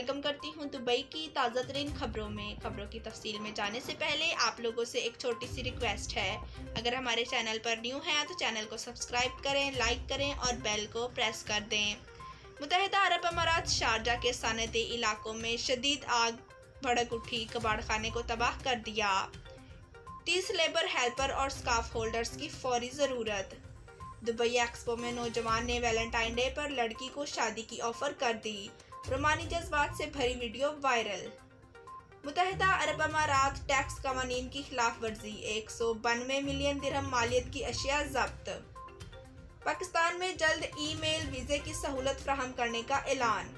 Welcome करती हूँ Dubai की ताज़ा तरीन खबरों में, खबरों की तफसील में जाने से पहले आप लोगों से एक छोटी सी रिक्वेस्ट है। अगर हमारे चैनल पर न्यू हैं तो चैनल को सब्सक्राइब करें लाइक करें और बेल को प्रेस कर दें। मुतहदा अरब अमारात शारजा के सनती इलाकों में शदीद आग, भड़क उठी, कबाड़ खाने को तबाह कर दिया। तीस लेबर हेल्पर और स्काफ होल्डर्स की फौरी ज़रूरत। दुबई एक्सपो में नौजवान ने वैलेंटाइन डे पर लड़की को शादी की ऑफ़र कर दी। रोमानी जज्बात से भरी वीडियो वायरल। मुतहदा अरब अमारात टैक्स कवानीन की खिलाफ वर्जी, एक सौ बानवे मिलियन दिरहम मालियत की अशिया जब्त। पाकिस्तान में जल्द ई मेल वीज़े की सहूलत फ्राहम करने का ऐलान।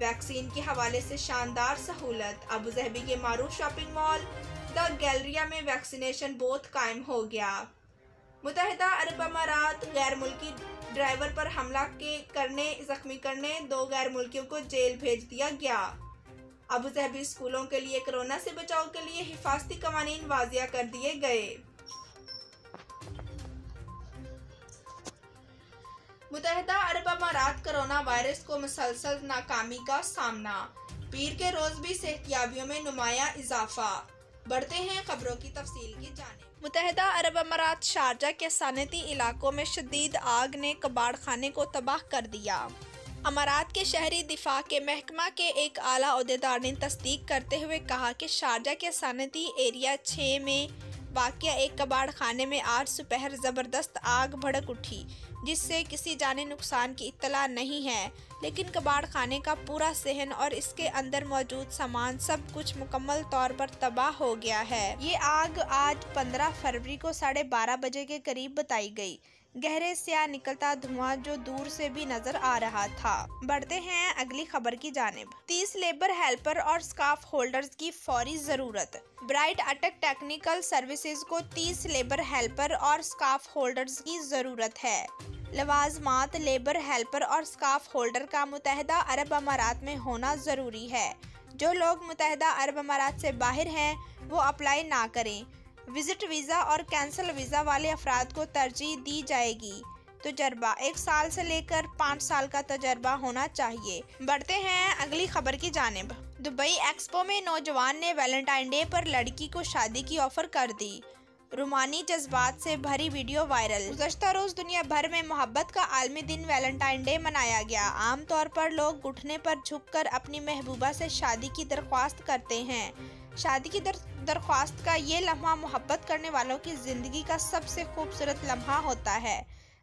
वैक्सीन के हवाले से शानदार सहूलत। अबू जहबी के मारूफ शॉपिंग मॉल, द गैलरिया में वैक्सीनेशन बोथ कायम हो गया। मुतहदा अरब अमारात गैर मुल्की ड्राइवर पर हमला के करने, जख्मी करने दो गैर मुल्कियों को जेल भेज दिया गया। अबू जहबी स्कूलों के लिए कोरोना से बचाव के लिए हिफाजती कवानीन वाजिया कर दिए गए। मुतहदा अरब अमारात कोरोना वायरस को मुसलसल नाकामी का सामना। पीर के रोज भी सेहतियाबियों में नुमाया इजाफा। बढ़ते हैं खबरों की तफसील की जाने मुतहदा अरब अमारात शारजा के सनती इलाकों में शदीद आग ने कबाड़ खाने को तबाह कर दिया। अमारात के शहरी दिफा के महकमा के एक आला अहदेदार ने तस्दीक करते हुए कहा कि शारजा के सनती एरिया छः में वाक़ एक कबाड़ खाने में आज सुपहर ज़बरदस्त आग भड़क उठी। जिससे किसी जाने नुकसान की इतला नहीं है। लेकिन कबाड़ खाने का पूरा सहन और इसके अंदर मौजूद सामान सब कुछ मुकम्मल तौर पर तबाह हो गया है। ये आग आज 15 फरवरी को साढ़े बारह बजे के करीब बताई गई। गहरे स्या निकलता धुआँ जो दूर से भी नज़र आ रहा था। बढ़ते हैं अगली खबर की जानब। तीस लेबर हेल्पर और स्काफ होल्डर्स की फौरी ज़रूरत। ब्राइट अटक टेक्निकल सर्विसेज़ को तीस लेबर हेल्पर और स्काफ होल्डर्स की ज़रूरत है। लवाजमात लेबर, हेल्पर और स्काफ होल्डर का मुतहदा अरब अमारात में होना ज़रूरी है। जो लोग मुतहदा अरब अमारात से बाहर हैं, वो अप्लाई ना करें। विज़िट वीज़ा और कैंसिल वीज़ा वाले अफराद को तरजीह दी जाएगी। तजर्बा, एक साल से लेकर पाँच साल का तजर्बा होना चाहिए। बढ़ते हैं अगली खबर की जानब। दुबई एक्सपो में नौजवान ने वैलेंटाइन डे पर लड़की को शादी की ऑफ़र कर दी। रुमानी जज्बात से भरी वीडियो वायरल। गुजशत रोज दुनिया भर में मोहब्बत का आलमी दिन वैलेंटाइन डे मनाया गया। आमतौर पर लोग घुटने पर झुककर अपनी महबूबा से शादी की दरख्वास्त करते हैं। शादी की दर, दरख्वास्त का ये लम्हा मोहब्बत करने वालों की ज़िंदगी का सबसे खूबसूरत लम्हा होता है।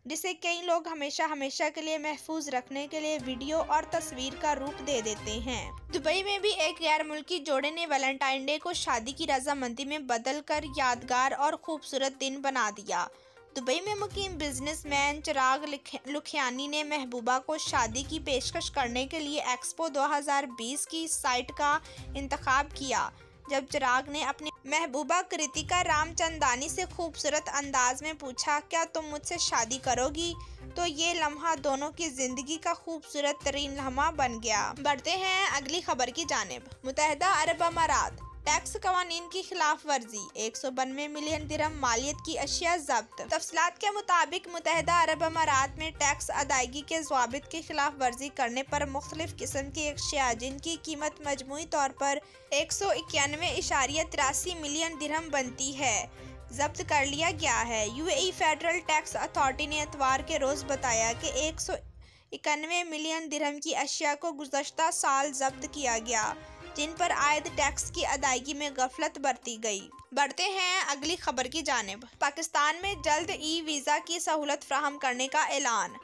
जिसे कई लोग हमेशा हमेशा के लिए महफूज रखने के लिए वीडियो और तस्वीर का रूप दे देते हैं। दुबई में भी एक गैर मुल्की जोड़े ने वैलेंटाइन डे को शादी की रजामंदी में बदल कर यादगार और खूबसूरत दिन बना दिया। दुबई में मुकीम बिजनेसमैन चिराग लुखियानी ने महबूबा को शादी की पेशकश करने के लिए एक्सपो 2020 की साइट का इंतखब किया। जब चिराग ने अपनी महबूबा कृतिका रामचंदानी से खूबसूरत अंदाज में पूछा, क्या तुम मुझसे शादी करोगी? तो ये लम्हा दोनों की ज़िंदगी का खूबसूरत तरीन लम्हा बन गया। बढ़ते हैं अगली खबर की जानब। मुतहदा अरब अमारात। टैक्स कवानीन की खिलाफ वर्जी, एक सौ बनवे मिलियन दिरम मालियत की अशिया जब्त। तफसलात के मुताबिक मुतहदा अरब अमारात में टैक्स अदायगी के जवाबित की खिलाफ वर्जी करने पर मुख्तलिफ़ किस्म की अशिया जिनकी कीमत मजमू तौर पर एक सौ इक्यानवे इशारिया तिरासी मिलियन दिरहम बनती है। जब्त कर लिया गया है। U UAE federal tax authority ने एतवार के रोज़ बताया कि एक सौ इक्यानवे मिलियन दिरहम की अशिया को गुजशत साल जब्त किया गया। जिन पर आयद टैक्स की अदायगी में गफलत बरती गई। बढ़ते हैं अगली खबर की जानब। पाकिस्तान में जल्द ई वीज़ा की सहूलत फ्राहम करने का ऐलान।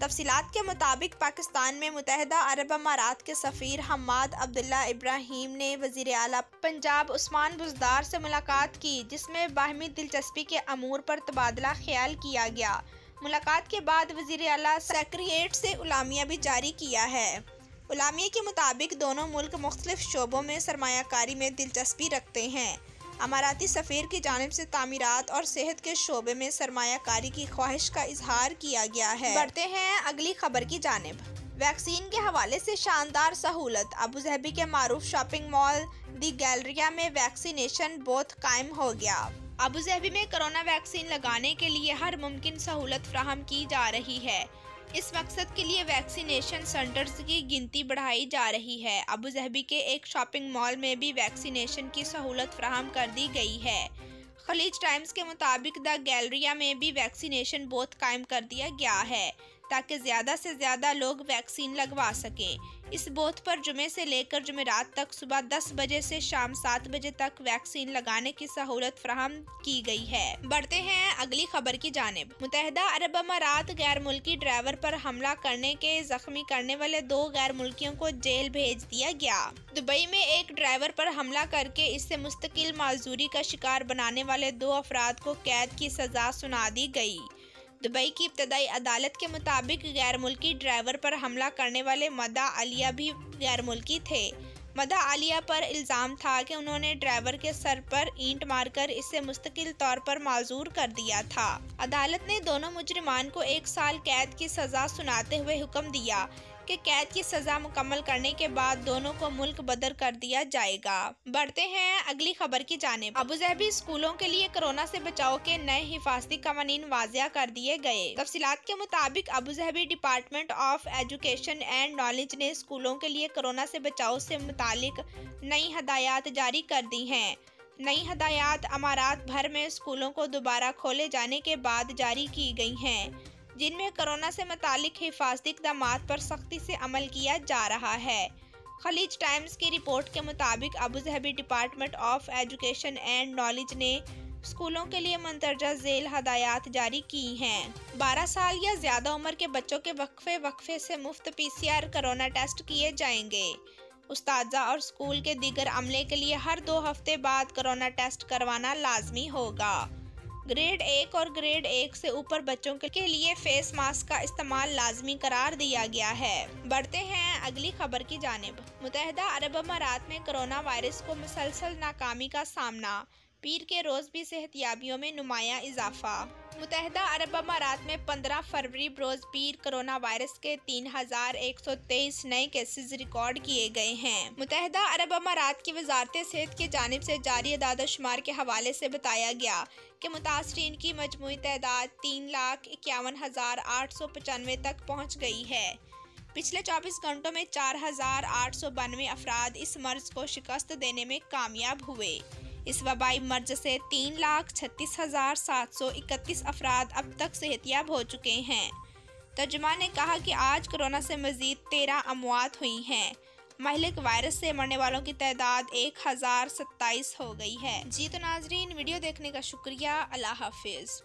तफसीत के मुताबिक पाकिस्तान में मुतहदा अरब अमारात के सफ़ीर हमाद अब्दुल्ला इब्राहिम ने वज़ीर अला पंजाब उस्मान बुजदार से मुलाकात की, जिसमें बाहमी दिलचस्पी के अमूर पर तबादला ख्याल किया गया। मुलाकात के बाद वज़ीर अला सेक्रेट से उलामिया भी जारी किया है। गुलामी के मुताबिक दोनों मुल्क मुख्तलिफ़ शोबों में सरमाकारी में दिलचस्पी रखते हैं। अमाराती सफ़ीर की जानब से तमीरत और सेहत के शोबे में सरमाकारी की ख्वाहिश का इजहार किया गया है। बढ़ते हैं अगली खबर की जानब। वैक्सीन के हवाले से शानदार सहूलत। अबू जहबी के मारूफ शॉपिंग मॉल दी गैलरिया में वैक्सीनेशन बोथ कायम हो गया। अबू जहबी में कोरोना वैक्सीन लगाने के लिए हर मुमकिन सहूलत फ्राहम की जा रही है। इस मकसद के लिए वैक्सीनेशन सेंटर्स की गिनती बढ़ाई जा रही है। अबू जहबी के एक शॉपिंग मॉल में भी वैक्सीनेशन की सहूलत फ्राहम कर दी गई है। खलीज टाइम्स के मुताबिक द गैलरिया में भी वैक्सीनेशन बोथ कायम कर दिया गया है। ताकि ज़्यादा से ज़्यादा लोग वैक्सीन लगवा सकें। इस बोथ पर जुमे से लेकर जुमेरात तक सुबह 10 बजे से शाम 7 बजे तक वैक्सीन लगाने की सहूलत फ्राहम की गई है। बढ़ते हैं अगली खबर की जानब। मुतहदा अरब अमारात गैर मुल्की ड्राइवर पर हमला करने के जख्मी करने वाले दो गैर मुल्कियों को जेल भेज दिया गया। दुबई में एक ड्राइवर पर हमला करके इससे मुस्तकिल माजूरी का शिकार बनाने वाले दो अफराद को कैद की सजा सुना दी गई। दुबई की इब्तदाई अदालत के मुताबिक गैर मुल्की ड्राइवर पर हमला करने वाले मदा आलिया भी गैर मुल्की थे। मदा आलिया पर इल्ज़ाम था कि उन्होंने ड्राइवर के सर पर ईंट मारकर इसे मुस्तकिल तौर पर माजूर कर दिया था। अदालत ने दोनों मुजरिमान को एक साल कैद की सज़ा सुनाते हुए हुक्म दिया। कि कैद की सजा मुकम्मल करने के बाद दोनों को मुल्क बदर कर दिया जाएगा। बढ़ते हैं अगली खबर की जानेब। अबूजहबी स्कूलों के लिए कोरोना से बचाव के नए हिफाजती कवानीन वाजिया कर दिए गए। तफसीत के मुताबिक Abu Dhabi department of education and knowledge ने स्कूलों के लिए कोरोना से बचाव से मुतालिक नई हदायत जारी कर दी हैं। नई हदायत अमारात भर में स्कूलों को दोबारा खोले जाने के बाद जारी की गई हैं। जिनमें कोरोना से मुतालिक हिफाजती इकदाम पर सख्ती से अमल किया जा रहा है। खलीज टाइम्स की रिपोर्ट के मुताबिक Abu Dhabi department of education and knowledge ने स्कूलों के लिए मंदरजा झेल हदायत जारी की हैं। 12 साल या ज़्यादा उम्र के बच्चों के वक्फे वक्फे से मुफ़्त पीसीआर कोरोना टेस्ट किए जाएँगे। उस्ताजा और स्कूल के दीगर अमले के लिए हर दो हफ़्ते बाद कोरोना टेस्ट करवाना लाजमी होगा। ग्रेड एक और ग्रेड एक से ऊपर बच्चों के लिए फेस मास्क का इस्तेमाल लाजमी करार दिया गया है। बढ़ते हैं अगली खबर की जानब। मुतहदा अरब अमारात में कोरोना वायरस को मुसलसल नाकामी का सामना। पीर के रोज़ भी सेहतियाबियों में नुमाया इजाफा। मुतहदा अरब अमारात में 15 फरवरी बरोज पीर कोरोना वायरस के 3,123 नए केसेस रिकॉर्ड किए गए हैं। मुतहदा अरब अमारात की वजारत सेहत की जानब से जारी अदादशुमार के हवाले से बताया गया कि मुतासरीन की मजमू तादाद तीन लाख इक्यावन हज़ार आठ सौ पचानवे तक पहुँच गई है। पिछले 24 घंटों में चार हज़ार आठ सौ बानवे अफराद इस मर्ज को शिकस्त देने में कामयाब हुए। इस वबाई मर्ज से तीन लाख छत्तीस हज़ार सात सौ इकतीस अफराद अब तक सेहतियाब हो चुके हैं। तर्जुमा ने कहा कि आज कोरोना से मजीद तेरह अमवात हुई हैं। महलिक वायरस से मरने वालों की तादाद एक हज़ार सत्ताईस हो गई है। जी तो नाजरीन, वीडियो देखने का शुक्रिया। अल्लाह हाफिज़।